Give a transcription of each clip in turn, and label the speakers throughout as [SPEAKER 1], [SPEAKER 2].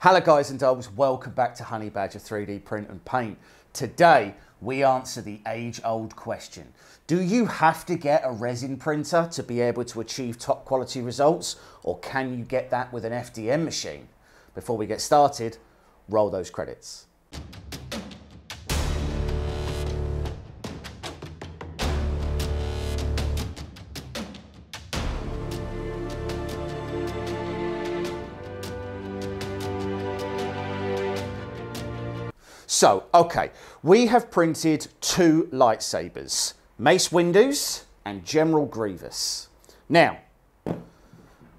[SPEAKER 1] Hello guys and dolls, welcome back to Honey Badger 3D Print and Paint. Today we answer the age old question. Do you have to get a resin printer to be able to achieve top quality results or can you get that with an FDM machine? Before we get started, roll those credits. So, okay, we have printed two lightsabers, Mace Windu's and General Grievous. Now,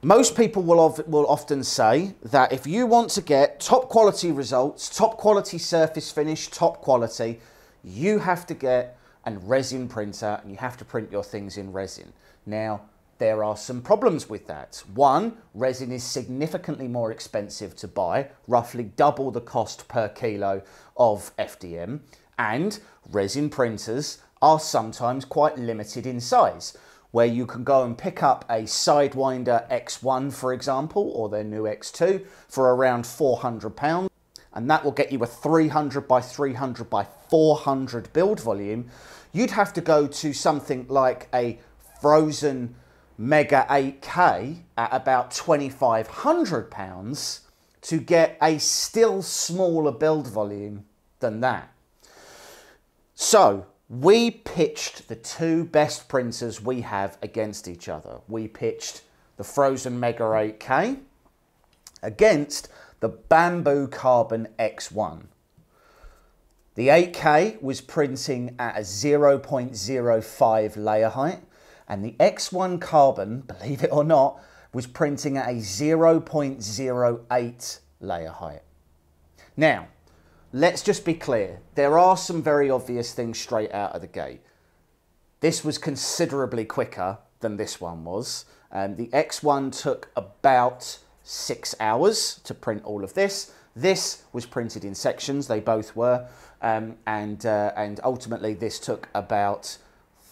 [SPEAKER 1] most people will, will often say that if you want to get top quality results, top quality surface finish, top quality, you have to get a resin printer and you have to print your things in resin. Now, there are some problems with that. One, resin is significantly more expensive to buy, roughly double the cost per kilo of FDM, and resin printers are sometimes quite limited in size, where you can go and pick up a Sidewinder X1, for example, or their new X2 for around £400, and that will get you a 300 by 300 by 400 build volume. You'd have to go to something like a Phrozen Mega 8K at about £2,500 to get a still smaller build volume than that. So we pitched the two best printers we have against each other. We pitched the Phrozen Mega 8K against the Bambu Carbon X1. The 8K was printing at a 0.05 layer height and the X1 Carbon, believe it or not, was printing at a 0.08 layer height. Now, let's just be clear. There are some very obvious things straight out of the gate. This was considerably quicker than this one was. Um, the X1 took about six hours to print all of this. This was printed in sections, they both were, um, and, uh, and ultimately this took about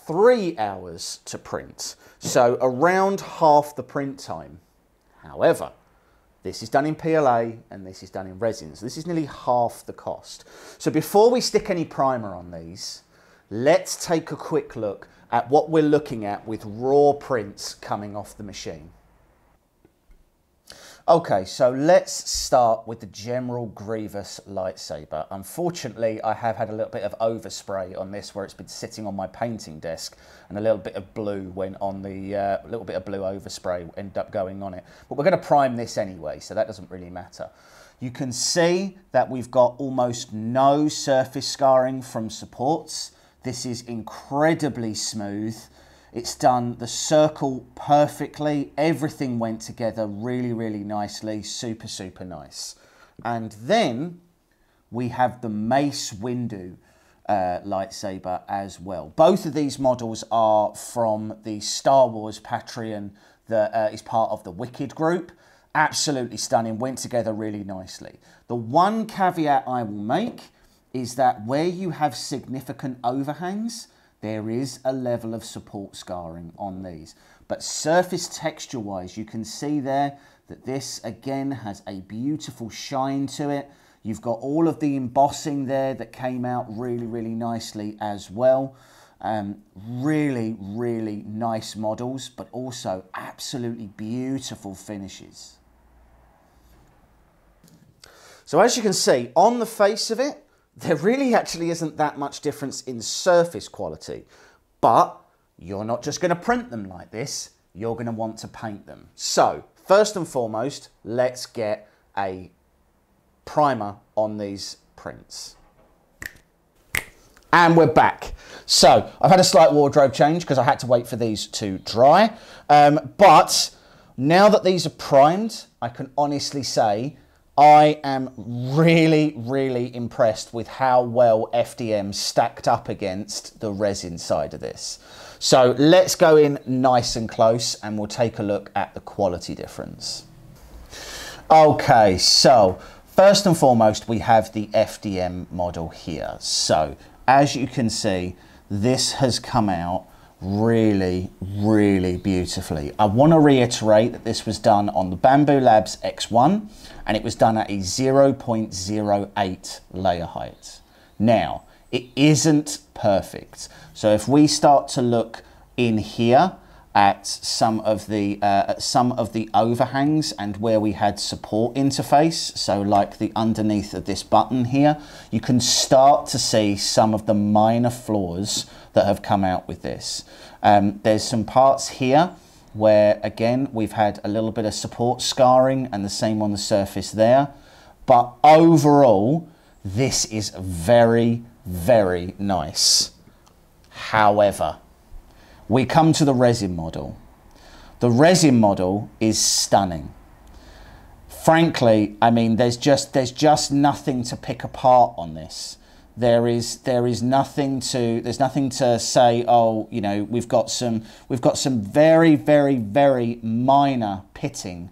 [SPEAKER 1] three hours to print, so around half the print time. However, this is done in PLA and this is done in resin, so this is nearly half the cost. So before we stick any primer on these, let's take a quick look at what we're looking at with raw prints coming off the machine. Okay, so let's start with the General Grievous lightsaber. Unfortunately, I have had a little bit of overspray on this where it's been sitting on my painting desk and a little bit of blue went on the, uh, little bit of blue overspray ended up going on it. But we're going to prime this anyway, so that doesn't really matter. You can see that we've got almost no surface scarring from supports. This is incredibly smooth. It's done the circle perfectly. Everything went together really, really nicely. Super, super nice. And then we have the Mace Windu uh, lightsaber as well. Both of these models are from the Star Wars Patreon that uh, is part of the Wicked group. Absolutely stunning, went together really nicely. The one caveat I will make is that where you have significant overhangs, there is a level of support scarring on these. But surface texture wise, you can see there that this again has a beautiful shine to it. You've got all of the embossing there that came out really, really nicely as well. Um, really, really nice models, but also absolutely beautiful finishes. So as you can see, on the face of it, there really actually isn't that much difference in surface quality. But you're not just going to print them like this, you're going to want to paint them. So, first and foremost, let's get a primer on these prints. And we're back. So, I've had a slight wardrobe change because I had to wait for these to dry. Um, but now that these are primed, I can honestly say I am really, really impressed with how well FDM stacked up against the resin side of this. So let's go in nice and close and we'll take a look at the quality difference. Okay, so first and foremost, we have the FDM model here. So as you can see, this has come out really, really beautifully. I want to reiterate that this was done on the Bambu Labs X1 and it was done at a 0.08 layer height. Now, it isn't perfect. So if we start to look in here, at some of the uh, some of the overhangs and where we had support interface. So like the underneath of this button here you can start to see some of the minor flaws that have come out with this. Um, there's some parts here where again we've had a little bit of support scarring and the same on the surface there. But overall this is very very nice. However we come to the resin model. The resin model is stunning. Frankly, I mean, there's just there's just nothing to pick apart on this. There is there is nothing to there's nothing to say. Oh, you know, we've got some we've got some very very very minor pitting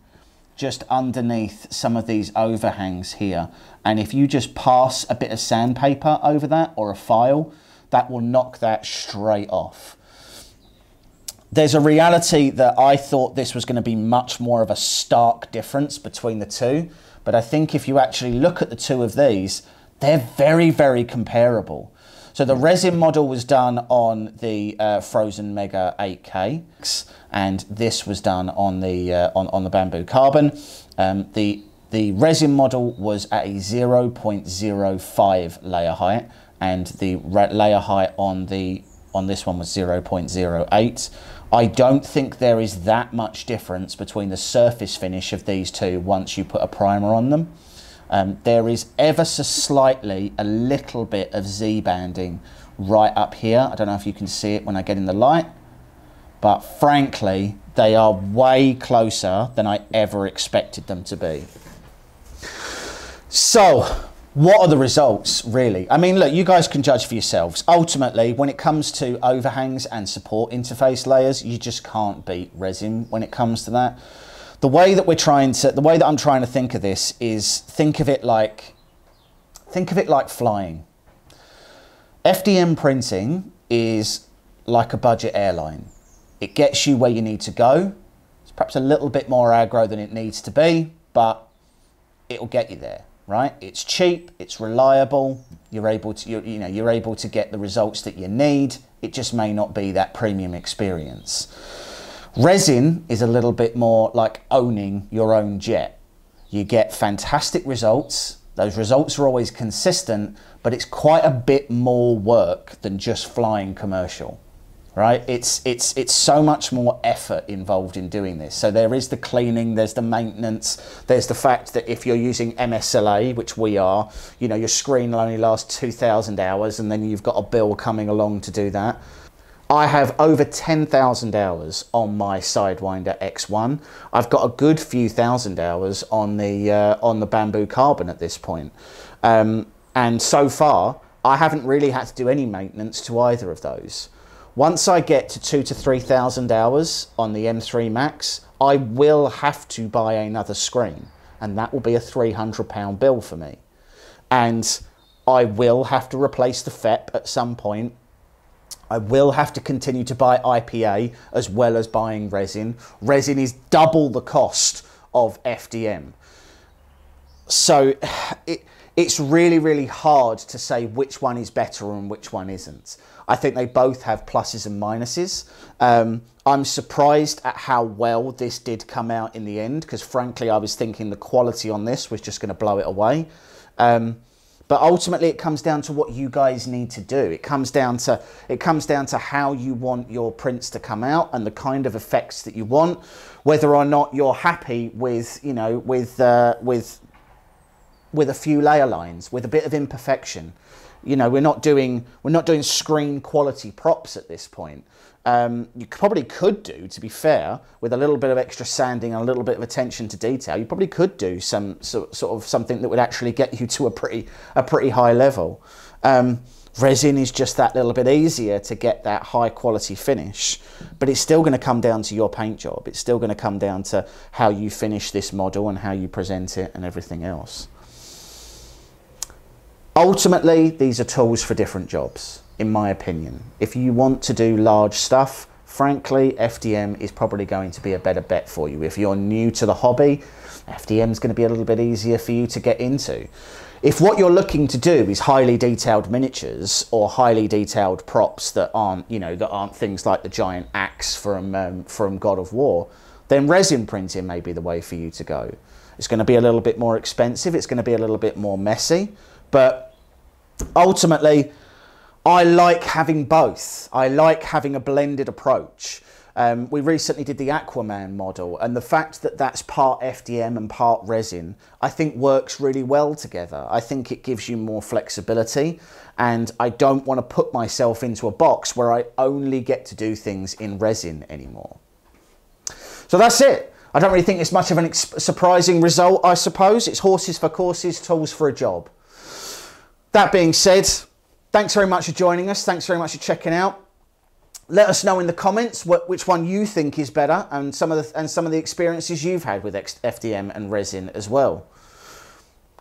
[SPEAKER 1] just underneath some of these overhangs here. And if you just pass a bit of sandpaper over that or a file, that will knock that straight off there's a reality that I thought this was going to be much more of a stark difference between the two. But I think if you actually look at the two of these, they're very, very comparable. So the resin model was done on the uh, Phrozen Mega 8K, and this was done on the uh, on, on the Bambu Carbon. Um, the the resin model was at a 0.05 layer height, and the layer height on the on this one was 0.08. I don't think there is that much difference between the surface finish of these two once you put a primer on them. Um, there is ever so slightly a little bit of Z banding right up here. I don't know if you can see it when I get in the light, but frankly, they are way closer than I ever expected them to be. So, what are the results really? I mean, look, you guys can judge for yourselves. Ultimately, when it comes to overhangs and support interface layers, you just can't beat resin when it comes to that. The way that we're trying to, the way that I'm trying to think of this is think of it like, think of it like flying. FDM printing is like a budget airline. It gets you where you need to go. It's perhaps a little bit more aggro than it needs to be, but it'll get you there right? It's cheap, it's reliable, you're able to you you know you're able to get the results that you need. It just may not be that premium experience. Resin is a little bit more like owning your own jet. You get fantastic results. Those results are always consistent, but it's quite a bit more work than just flying commercial right? It's, it's, it's so much more effort involved in doing this. So there is the cleaning, there's the maintenance, there's the fact that if you're using MSLA, which we are, you know, your screen will only last 2,000 hours and then you've got a bill coming along to do that. I have over 10,000 hours on my Sidewinder X1. I've got a good few thousand hours on the, uh, on the Bambu Carbon at this point. Um, and so far, I haven't really had to do any maintenance to either of those. Once I get to two to 3,000 hours on the M3 Max, I will have to buy another screen and that will be a 300 pound bill for me. And I will have to replace the FEP at some point. I will have to continue to buy IPA as well as buying resin. Resin is double the cost of FDM. So it, it's really, really hard to say which one is better and which one isn't. I think they both have pluses and minuses. Um, I'm surprised at how well this did come out in the end because, frankly, I was thinking the quality on this was just going to blow it away. Um, but ultimately, it comes down to what you guys need to do. It comes down to it comes down to how you want your prints to come out and the kind of effects that you want. Whether or not you're happy with you know with uh, with with a few layer lines, with a bit of imperfection you know, we're not doing we're not doing screen quality props at this point. Um, you probably could do, to be fair, with a little bit of extra sanding and a little bit of attention to detail. You probably could do some so, sort of something that would actually get you to a pretty a pretty high level. Um, resin is just that little bit easier to get that high quality finish, but it's still going to come down to your paint job. It's still going to come down to how you finish this model and how you present it and everything else. Ultimately, these are tools for different jobs. in my opinion. If you want to do large stuff, frankly, FDM is probably going to be a better bet for you. If you're new to the hobby, FDM is going to be a little bit easier for you to get into. If what you're looking to do is highly detailed miniatures or highly detailed props that aren't, you know, that aren't things like the giant axe from um, from God of War, then resin printing may be the way for you to go. It's going to be a little bit more expensive. It's going to be a little bit more messy, but ultimately, I like having both. I like having a blended approach. Um, we recently did the Aquaman model, and the fact that that's part FDM and part resin, I think works really well together. I think it gives you more flexibility, and I don't want to put myself into a box where I only get to do things in resin anymore. So that's it. I don't really think it's much of a surprising result, I suppose. It's horses for courses, tools for a job. That being said, thanks very much for joining us. Thanks very much for checking out let us know in the comments what, which one you think is better and some of the and some of the experiences you've had with FDM and resin as well.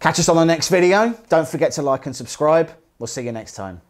[SPEAKER 1] Catch us on the next video. Don't forget to like and subscribe. We'll see you next time.